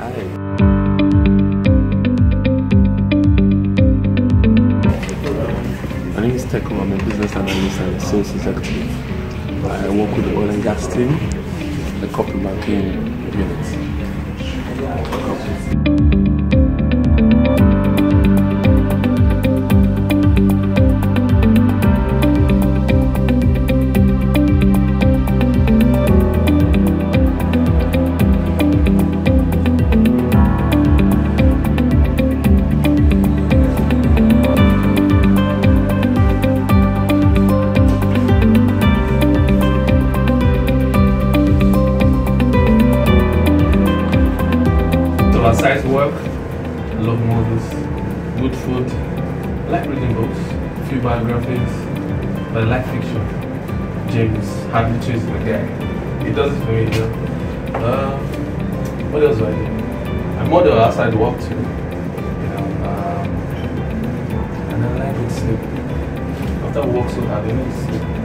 Hi. My name is Teco. I'm a business analyst and sales executive. I work with the oil and gas team, the corporate banking unit. Aside work, love movies, good food, like reading books, few biographies, but I like fiction. James Hadley Chase the guy. He does it for me, know. Uh, what else do I do? I model outside work too. You know, um, and I like to sleep. After work so hard, I need sleep.